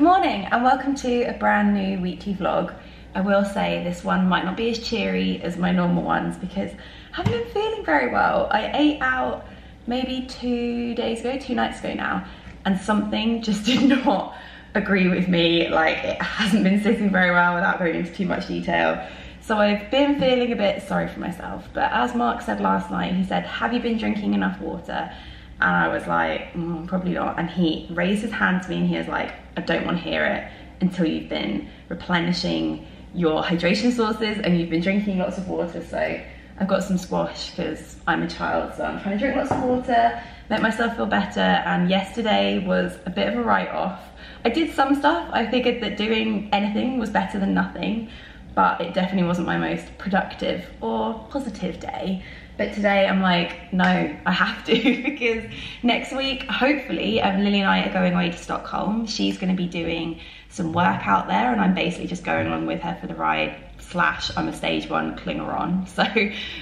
Good morning and welcome to a brand new weekly vlog. I will say this one might not be as cheery as my normal ones because I haven't been feeling very well. I ate out maybe two days ago, two nights ago now, and something just did not agree with me. Like it hasn't been sitting very well without going into too much detail. So I've been feeling a bit sorry for myself. But as Mark said last night, he said, have you been drinking enough water? And I was like, mm, probably not. And he raised his hand to me and he was like, I don't want to hear it until you've been replenishing your hydration sources and you've been drinking lots of water. So I've got some squash because I'm a child, so I'm trying to drink lots of water, make myself feel better. And yesterday was a bit of a write-off. I did some stuff. I figured that doing anything was better than nothing, but it definitely wasn't my most productive or positive day. But today I'm like, no, I have to because next week, hopefully, um, Lily and I are going away to Stockholm. She's going to be doing some work out there and I'm basically just going along with her for the ride slash I'm a stage one clinger on. So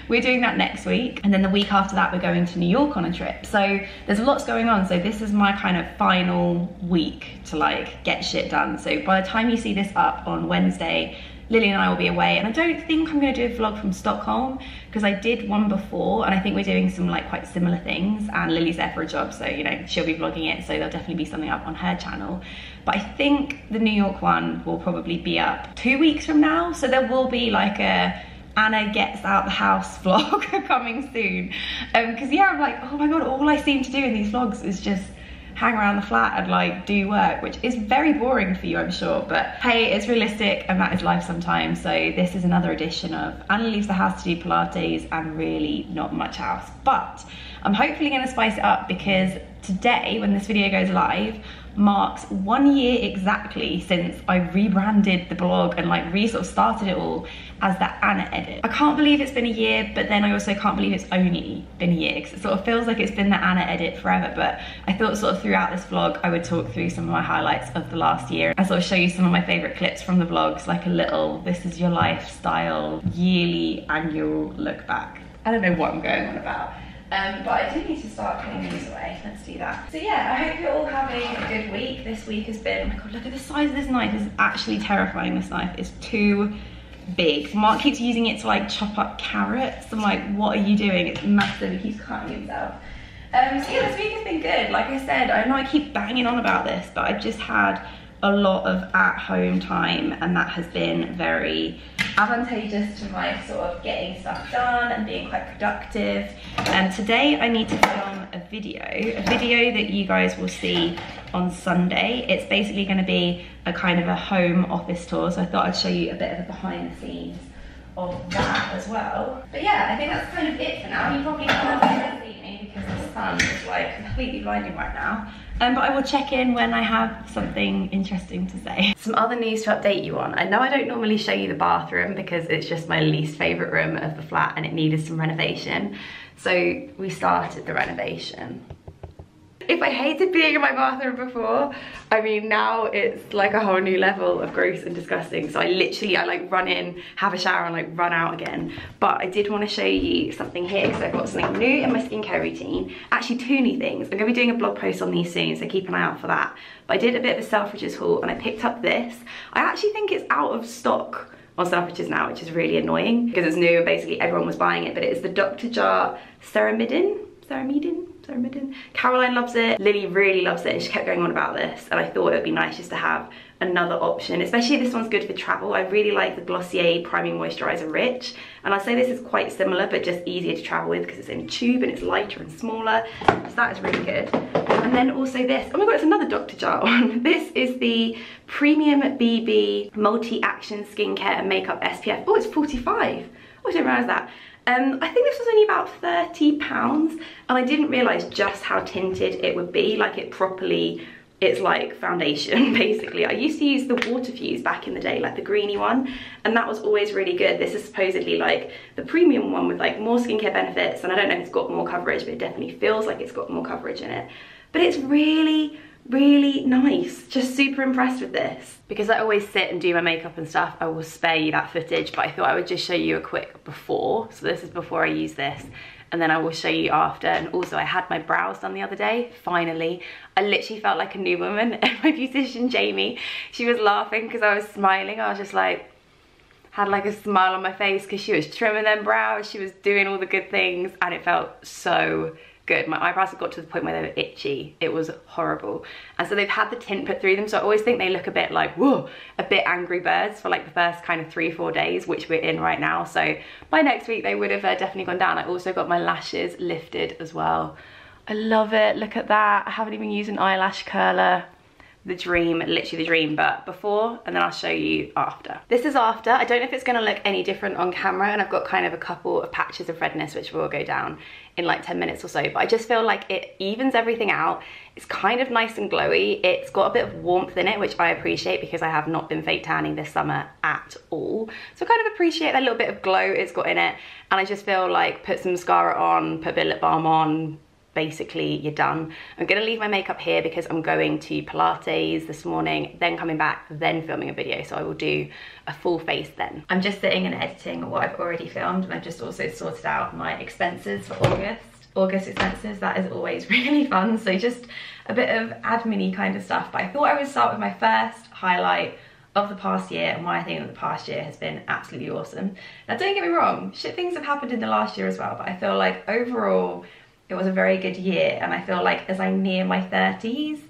we're doing that next week. And then the week after that, we're going to New York on a trip. So there's lots going on. So this is my kind of final week to like get shit done. So by the time you see this up on Wednesday, Lily and I will be away. And I don't think I'm gonna do a vlog from Stockholm because I did one before and I think we're doing some like quite similar things and Lily's there for a job so you know she'll be vlogging it so there'll definitely be something up on her channel. But I think the New York one will probably be up two weeks from now so there will be like a Anna gets out the house vlog coming soon. Because um, yeah I'm like oh my god all I seem to do in these vlogs is just hang around the flat and like do work, which is very boring for you, I'm sure. But hey, it's realistic and that is life sometimes. So this is another edition of Anna leaves the house to do Pilates and really not much else. But I'm hopefully gonna spice it up because today, when this video goes live, marks one year exactly since I rebranded the blog and like re sort of started it all as the Anna edit. I can't believe it's been a year, but then I also can't believe it's only been a year because it sort of feels like it's been the Anna edit forever. But I thought sort of throughout this vlog, I would talk through some of my highlights of the last year. I sort of show you some of my favorite clips from the vlogs, like a little, this is your lifestyle yearly annual look back. I don't know what I'm going on about. Um, but I do need to start putting these away. Let's do that. So yeah, I hope you're all having a good week. This week has been, oh my god, look at the size of this knife. This is actually terrifying, this knife. It's too big. Mark keeps using it to like chop up carrots. I'm like, what are you doing? It's massive, he keeps cutting himself. Um, so yeah, this week has been good. Like I said, I know I keep banging on about this, but I've just had a lot of at-home time and that has been very advantageous to my sort of getting stuff done and being quite productive. And today I need to film a video, a video that you guys will see on Sunday. It's basically gonna be a kind of a home office tour. So I thought I'd show you a bit of a behind the scenes of that as well. But yeah, I think that's kind of it for now. You probably can't see me because the sun is like completely blinding right now. Um, but I will check in when I have something interesting to say. Some other news to update you on. I know I don't normally show you the bathroom because it's just my least favorite room of the flat and it needed some renovation. So we started the renovation if I hated being in my bathroom before, I mean, now it's like a whole new level of gross and disgusting. So I literally, I like run in, have a shower and like run out again. But I did want to show you something here because I've got something new in my skincare routine. Actually, two new things. I'm going to be doing a blog post on these soon, so keep an eye out for that. But I did a bit of a Selfridges haul and I picked up this. I actually think it's out of stock on Selfridges now, which is really annoying because it's new and basically everyone was buying it, but it is the Dr. Jart Ceramidin, Ceramidin, Caroline loves it, Lily really loves it, she kept going on about this, and I thought it would be nice just to have another option, especially this one's good for travel. I really like the Glossier Priming Moisturizer Rich, and I'd say this is quite similar, but just easier to travel with because it's in tube and it's lighter and smaller, so that is really good. And then also this, oh my god, it's another Dr. Jart one. This is the Premium BB Multi-Action Skincare and Makeup SPF. Oh, it's 45. I didn't realize that. Um, I think this was only about 30 pounds and I didn't realize just how tinted it would be, like it properly, it's like foundation basically. I used to use the Water Fuse back in the day, like the greeny one, and that was always really good. This is supposedly like the premium one with like more skincare benefits and I don't know if it's got more coverage, but it definitely feels like it's got more coverage in it. But it's really, really nice. Just super impressed with this. Because I always sit and do my makeup and stuff, I will spare you that footage, but I thought I would just show you a quick before. So this is before I use this and then I will show you after. And also I had my brows done the other day, finally. I literally felt like a new woman. And my beautician, Jamie, she was laughing because I was smiling. I was just like, had like a smile on my face because she was trimming them brows, she was doing all the good things and it felt so good. My eyebrows have got to the point where they were itchy. It was horrible. And so they've had the tint put through them. So I always think they look a bit like, whoa, a bit Angry Birds for like the first kind of three, four days, which we're in right now. So by next week, they would have uh, definitely gone down. I also got my lashes lifted as well. I love it. Look at that. I haven't even used an eyelash curler the dream, literally the dream, but before and then I'll show you after. This is after. I don't know if it's gonna look any different on camera and I've got kind of a couple of patches of redness which will go down in like 10 minutes or so, but I just feel like it evens everything out. It's kind of nice and glowy. It's got a bit of warmth in it, which I appreciate because I have not been fake tanning this summer at all. So I kind of appreciate that little bit of glow it's got in it. And I just feel like put some mascara on, put a bit of lip balm on, basically you're done. I'm gonna leave my makeup here because I'm going to Pilates this morning, then coming back, then filming a video. So I will do a full face then. I'm just sitting and editing what I've already filmed and I've just also sorted out my expenses for August. August expenses, that is always really fun. So just a bit of admin kind of stuff. But I thought I would start with my first highlight of the past year and why I think that the past year has been absolutely awesome. Now don't get me wrong, shit things have happened in the last year as well, but I feel like overall it was a very good year and I feel like as I near my 30s,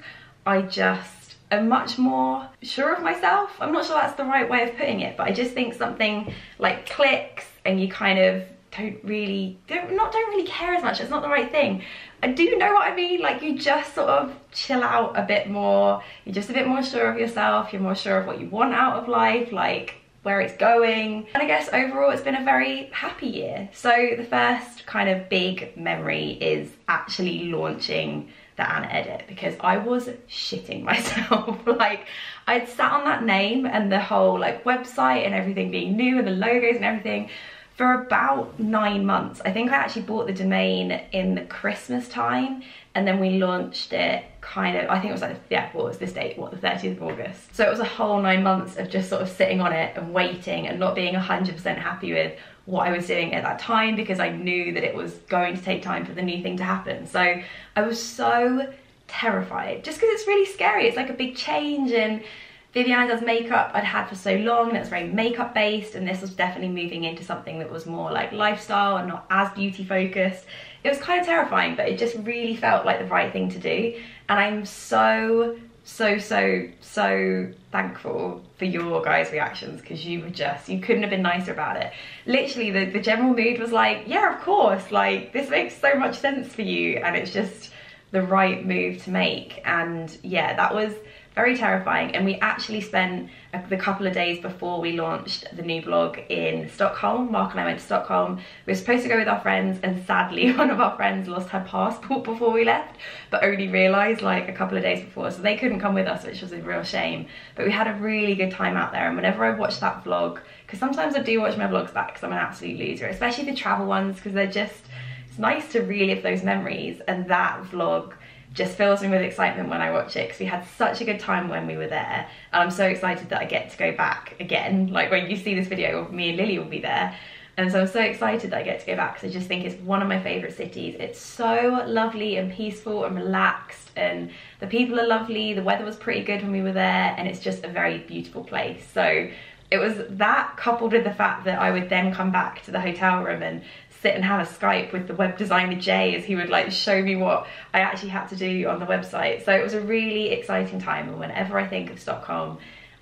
I just am much more sure of myself. I'm not sure that's the right way of putting it, but I just think something like clicks and you kind of don't really, don't, not don't really care as much, it's not the right thing. I do know what I mean, like you just sort of chill out a bit more, you're just a bit more sure of yourself, you're more sure of what you want out of life, like where it's going. And I guess overall it's been a very happy year. So the first kind of big memory is actually launching the Anna Edit because I was shitting myself. like I'd sat on that name and the whole like website and everything being new and the logos and everything for about nine months. I think I actually bought the domain in the Christmas time and then we launched it kind of, I think it was like, yeah, what was this date? What, the 30th of August? So it was a whole nine months of just sort of sitting on it and waiting and not being 100% happy with what I was doing at that time because I knew that it was going to take time for the new thing to happen. So I was so terrified just because it's really scary. It's like a big change and Vivanna does makeup. I'd had for so long and it's very makeup based and this was definitely moving into something that was more like lifestyle and not as beauty focused. It was kind of terrifying but it just really felt like the right thing to do. And I'm so so so so thankful for your guys reactions because you were just you couldn't have been nicer about it. Literally the, the general mood was like yeah of course like this makes so much sense for you. And it's just the right move to make. And yeah that was very terrifying. And we actually spent a, the couple of days before we launched the new blog in Stockholm. Mark and I went to Stockholm. We were supposed to go with our friends and sadly one of our friends lost her passport before we left, but only realised like a couple of days before. So they couldn't come with us, which was a real shame. But we had a really good time out there. And whenever I watch that vlog, because sometimes I do watch my vlogs back because I'm an absolute loser, especially the travel ones because they're just, it's nice to relive those memories. And that vlog just fills me with excitement when I watch it because we had such a good time when we were there and I'm so excited that I get to go back again like when you see this video me and Lily will be there and so I'm so excited that I get to go back because I just think it's one of my favourite cities. It's so lovely and peaceful and relaxed and the people are lovely, the weather was pretty good when we were there and it's just a very beautiful place. So it was that coupled with the fact that I would then come back to the hotel room and sit and have a Skype with the web designer Jay as he would like show me what I actually had to do on the website. So it was a really exciting time and whenever I think of Stockholm,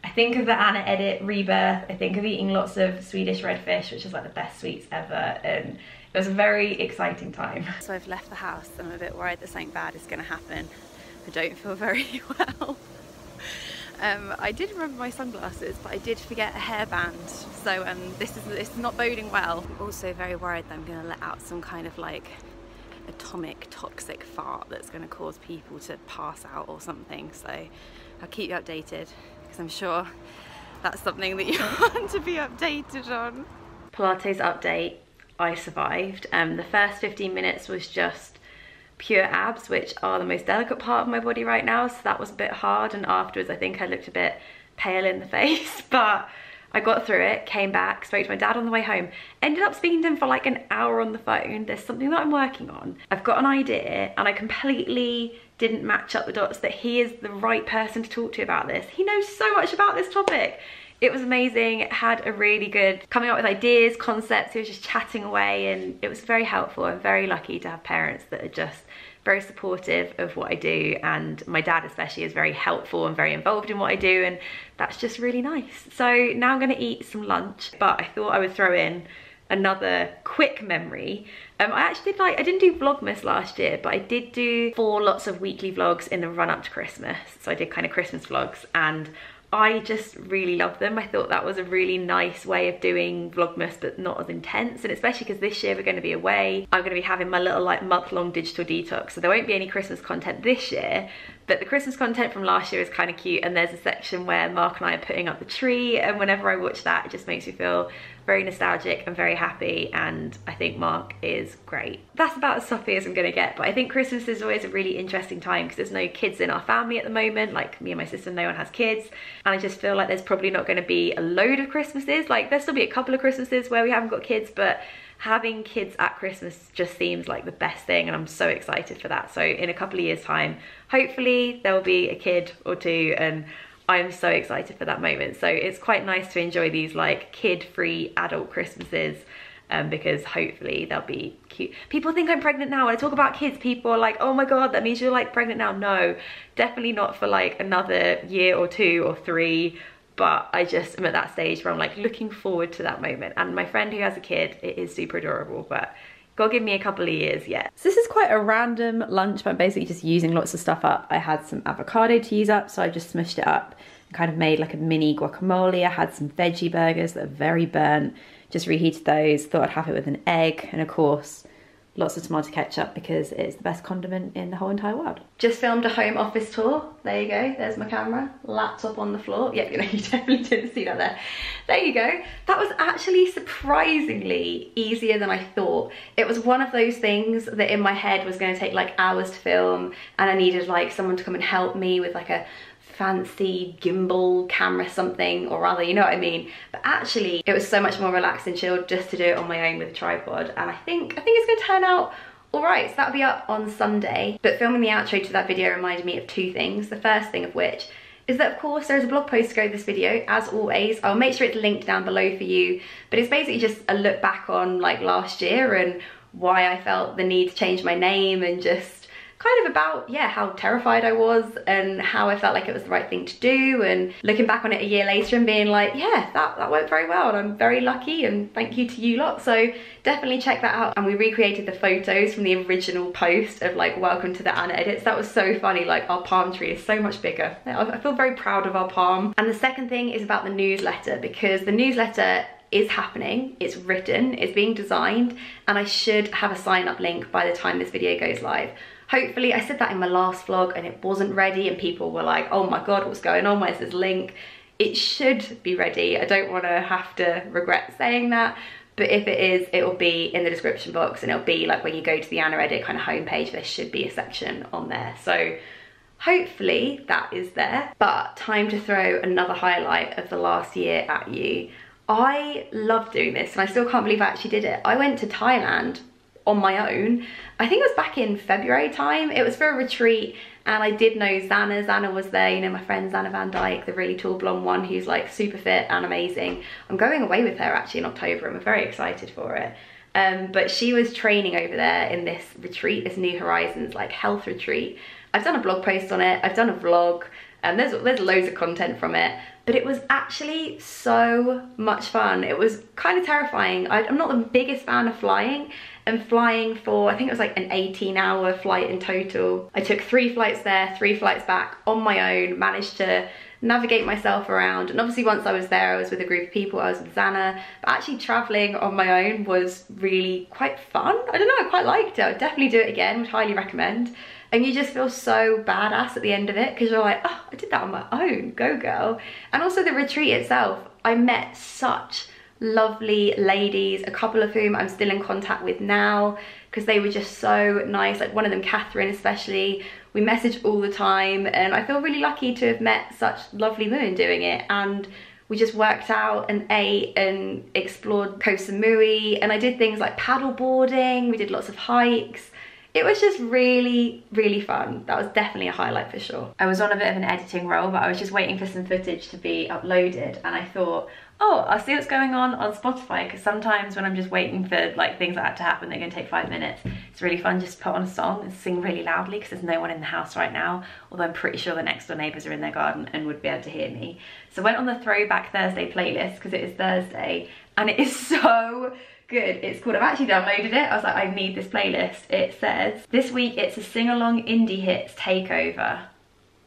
I think of the Anna Edit rebirth, I think of eating lots of Swedish red fish, which is like the best sweets ever, and it was a very exciting time. So I've left the house, I'm a bit worried that something bad is gonna happen. I don't feel very well. Um, I did remember my sunglasses, but I did forget a hairband. So um, this is this is not boding well. I'm also very worried that I'm going to let out some kind of like atomic toxic fart that's going to cause people to pass out or something. So I'll keep you updated because I'm sure that's something that you want to be updated on. Pilates update. I survived. Um, the first 15 minutes was just pure abs, which are the most delicate part of my body right now. So that was a bit hard. And afterwards, I think I looked a bit pale in the face, but I got through it, came back, spoke to my dad on the way home, ended up speaking to him for like an hour on the phone. There's something that I'm working on. I've got an idea and I completely didn't match up the dots that he is the right person to talk to about this. He knows so much about this topic. It was amazing, had a really good coming up with ideas, concepts, he was just chatting away and it was very helpful. I'm very lucky to have parents that are just very supportive of what I do and my dad especially is very helpful and very involved in what I do and that's just really nice. So now I'm gonna eat some lunch but I thought I would throw in another quick memory. Um, I actually did like, I didn't do Vlogmas last year, but I did do four lots of weekly vlogs in the run up to Christmas. So I did kind of Christmas vlogs and I just really love them. I thought that was a really nice way of doing Vlogmas, but not as intense. And especially because this year we're going to be away. I'm going to be having my little like month long digital detox. So there won't be any Christmas content this year, but the Christmas content from last year is kind of cute. And there's a section where Mark and I are putting up the tree. And whenever I watch that, it just makes me feel very nostalgic and very happy and I think Mark is great. That's about as soppy as I'm gonna get but I think Christmas is always a really interesting time because there's no kids in our family at the moment like me and my sister no one has kids and I just feel like there's probably not going to be a load of Christmases like there'll still be a couple of Christmases where we haven't got kids but having kids at Christmas just seems like the best thing and I'm so excited for that so in a couple of years time hopefully there'll be a kid or two and I'm so excited for that moment. So it's quite nice to enjoy these like kid-free adult Christmases um, because hopefully they'll be cute. People think I'm pregnant now. When I talk about kids, people are like, oh my God, that means you're like pregnant now. No, definitely not for like another year or two or three. But I just am at that stage where I'm like looking forward to that moment. And my friend who has a kid, it is super adorable, but God give me a couple of years yet. So this is quite a random lunch, but I'm basically just using lots of stuff up. I had some avocado to use up, so I just smushed it up and kind of made like a mini guacamole. I had some veggie burgers that are very burnt, just reheated those, thought I'd have it with an egg, and of course, lots of tomato ketchup because it's the best condiment in the whole entire world. Just filmed a home office tour. There you go, there's my camera. Laptop on the floor. Yep, you know, you definitely didn't see that there. There you go. That was actually surprisingly easier than I thought. It was one of those things that in my head was gonna take like hours to film and I needed like someone to come and help me with like a fancy gimbal camera something or rather you know what I mean but actually it was so much more relaxed and chilled just to do it on my own with a tripod and I think I think it's gonna turn out Alright, so that'll be up on Sunday, but filming the outro to that video reminded me of two things. The first thing of which is that of course there's a blog post to go with this video, as always. I'll make sure it's linked down below for you, but it's basically just a look back on like last year and why I felt the need to change my name and just kind of about, yeah, how terrified I was and how I felt like it was the right thing to do and looking back on it a year later and being like, yeah, that, that went very well and I'm very lucky and thank you to you lot. So definitely check that out. And we recreated the photos from the original post of like, welcome to the Anna edits. That was so funny. Like our palm tree is so much bigger. I feel very proud of our palm. And the second thing is about the newsletter because the newsletter is happening, it's written, it's being designed, and I should have a sign up link by the time this video goes live. Hopefully, I said that in my last vlog and it wasn't ready and people were like, oh my God, what's going on? Where's this link? It should be ready. I don't wanna have to regret saying that, but if it is, it'll be in the description box and it'll be like when you go to the Anna Edit kind of homepage, there should be a section on there. So hopefully that is there. But time to throw another highlight of the last year at you. I love doing this and I still can't believe I actually did it. I went to Thailand on my own. I think it was back in February time. It was for a retreat and I did know Zanna. Zanna was there, you know, my friend Zanna van Dijk, the really tall blonde one who's like super fit and amazing. I'm going away with her actually in October. And I'm very excited for it. Um, but she was training over there in this retreat, this New Horizons like health retreat. I've done a blog post on it, I've done a vlog, and there's, there's loads of content from it but it was actually so much fun. It was kind of terrifying. I, am not the biggest fan of flying and flying for, I think it was like an 18 hour flight in total. I took three flights there, three flights back on my own, managed to navigate myself around. And obviously once I was there, I was with a group of people, I was with Zanna. but actually traveling on my own was really quite fun. I don't know, I quite liked it. I would definitely do it again, would highly recommend and you just feel so badass at the end of it because you're like, oh, I did that on my own, go girl. And also the retreat itself, I met such lovely ladies, a couple of whom I'm still in contact with now because they were just so nice. Like one of them, Catherine especially, we message all the time and I feel really lucky to have met such lovely women doing it and we just worked out and ate and explored Koh Samui and I did things like paddle boarding, we did lots of hikes. It was just really, really fun. That was definitely a highlight for sure. I was on a bit of an editing role, but I was just waiting for some footage to be uploaded and I thought, oh, I'll see what's going on on Spotify because sometimes when I'm just waiting for like things like that to happen, they're gonna take five minutes. It's really fun just put on a song and sing really loudly because there's no one in the house right now, although I'm pretty sure the next door neighbours are in their garden and would be able to hear me. So I went on the Throwback Thursday playlist because it is Thursday and it is so good. It's called, I've actually downloaded it. I was like, I need this playlist. It says, this week it's a sing-along indie hits takeover.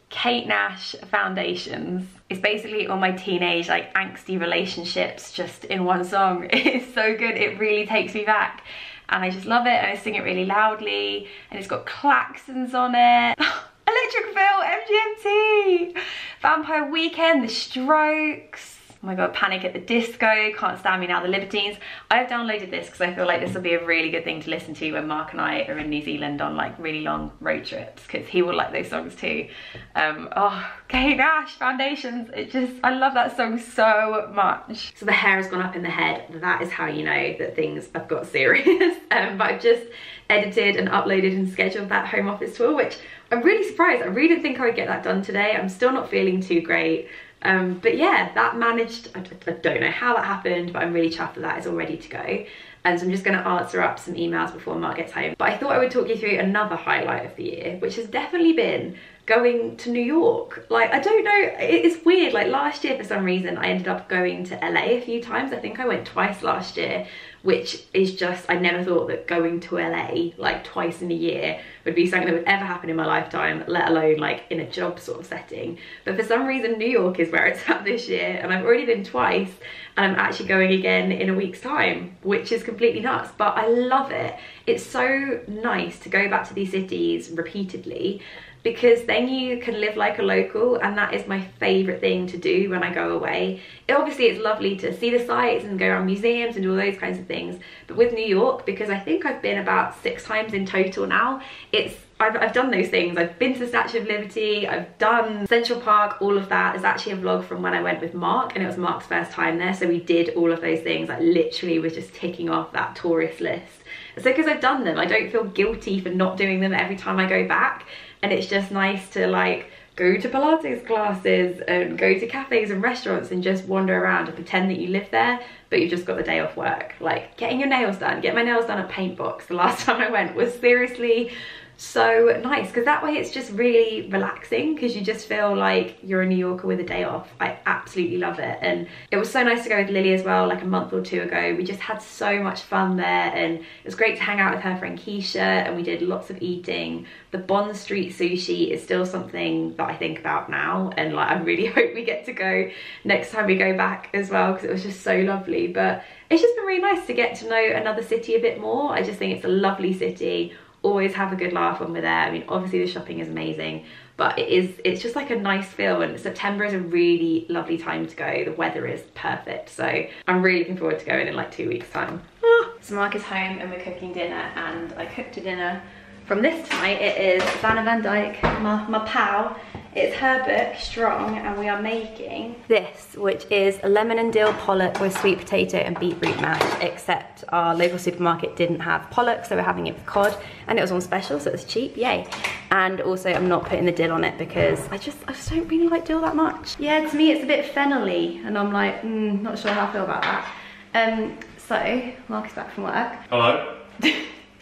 Kate Nash Foundations. It's basically all my teenage like angsty relationships just in one song. It's so good, it really takes me back. And I just love it and I sing it really loudly and it's got klaxons on it. Electric Feel, MGMT, Vampire Weekend, The Strokes, Oh my god, Panic at the Disco, Can't Stand Me Now, The Libertines. I've downloaded this because I feel like this will be a really good thing to listen to when Mark and I are in New Zealand on like really long road trips because he will like those songs too. Um, oh, Kate Nash, Foundations, it just, I love that song so much. So the hair has gone up in the head. That is how you know that things have got serious. um, but I've just edited and uploaded and scheduled that home office tour, which I'm really surprised. I really didn't think I would get that done today. I'm still not feeling too great. Um, but yeah, that managed, I, I, don't know how that happened, but I'm really chuffed that that is all ready to go. And so I'm just gonna answer up some emails before Mark gets home. But I thought I would talk you through another highlight of the year, which has definitely been going to New York. Like, I don't know, it's weird. Like last year, for some reason, I ended up going to LA a few times. I think I went twice last year which is just, I never thought that going to LA like twice in a year would be something that would ever happen in my lifetime, let alone like in a job sort of setting. But for some reason, New York is where it's at this year and I've already been twice and I'm actually going again in a week's time, which is completely nuts, but I love it. It's so nice to go back to these cities repeatedly because then you can live like a local and that is my favorite thing to do when I go away. It, obviously it's lovely to see the sights and go around museums and do all those kinds of things but with New York because I think I've been about six times in total now it's I've, I've done those things. I've been to the Statue of Liberty, I've done Central Park, all of that. There's actually a vlog from when I went with Mark and it was Mark's first time there. So we did all of those things. I literally was just ticking off that tourist list. So because I've done them, I don't feel guilty for not doing them every time I go back and it's just nice to like go to Pilates classes and go to cafes and restaurants and just wander around and pretend that you live there but you've just got the day off work. Like getting your nails done, get my nails done at Paintbox the last time I went was seriously so nice because that way it's just really relaxing because you just feel like you're a New Yorker with a day off. I absolutely love it and it was so nice to go with Lily as well like a month or two ago. We just had so much fun there and it was great to hang out with her friend Keisha and we did lots of eating. The Bond Street sushi is still something that I think about now and like I really hope we get to go next time we go back as well because it was just so lovely but it's just been really nice to get to know another city a bit more. I just think it's a lovely city always have a good laugh when we're there. I mean, obviously the shopping is amazing, but it is, it's just like a nice feel and September is a really lovely time to go. The weather is perfect. So I'm really looking forward to going in like two weeks time. Ah. So Mark is home and we're cooking dinner and I cooked a dinner from this tonight. It is Zanna van Dijk, my, my pal, it's her book, Strong, and we are making this, which is a lemon and dill pollock with sweet potato and beetroot mash, except our local supermarket didn't have pollock, so we're having it with cod, and it was on special, so it was cheap, yay. And also, I'm not putting the dill on it because I just, I just don't really like dill that much. Yeah, to me, it's a bit fennelly, and I'm like, mm, not sure how I feel about that. Um, so, Mark is back from work. Hello.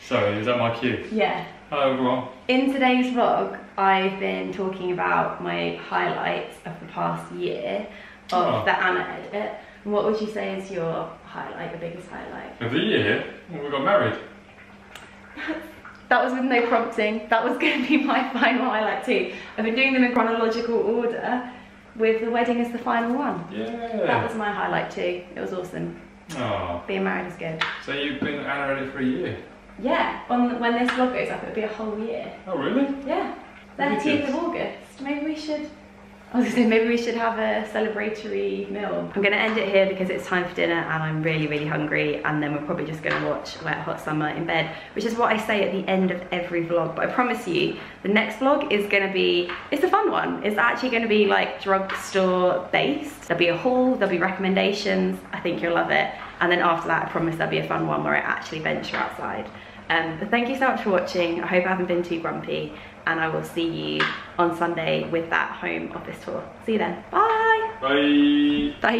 Sorry, is that my cue? Yeah. Hello everyone. In today's vlog, I've been talking about my highlights of the past year of oh. the Anna edit. what would you say is your highlight, your biggest highlight? Of the year? Well, we got married. that was with no prompting. That was going to be my final highlight too. I've been doing them in chronological order with the wedding as the final one. Yeah. That was my highlight too. It was awesome. Oh. Being married is good. So you've been Anna edit for a year? Yeah, on, when this vlog goes up, it'll be a whole year. Oh, really? Yeah. 30th of August. Maybe we should I was gonna say maybe we should have a celebratory meal. I'm gonna end it here because it's time for dinner and I'm really, really hungry. And then we're probably just gonna watch Wet Hot Summer in bed, which is what I say at the end of every vlog. But I promise you, the next vlog is gonna be, it's a fun one. It's actually gonna be like drugstore based. There'll be a haul, there'll be recommendations. I think you'll love it. And then after that, I promise there'll be a fun one where I actually venture outside. Um, but thank you so much for watching. I hope I haven't been too grumpy and I will see you on Sunday with that home office tour. See you then. Bye. Bye. Bye.